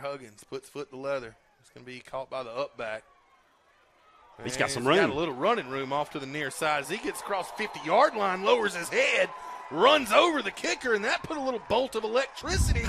Huggins puts foot to leather. It's going to be caught by the up back. He's got some Got a little running room off to the near side. As he gets across 50 yard line, lowers his head, runs over the kicker, and that put a little bolt of electricity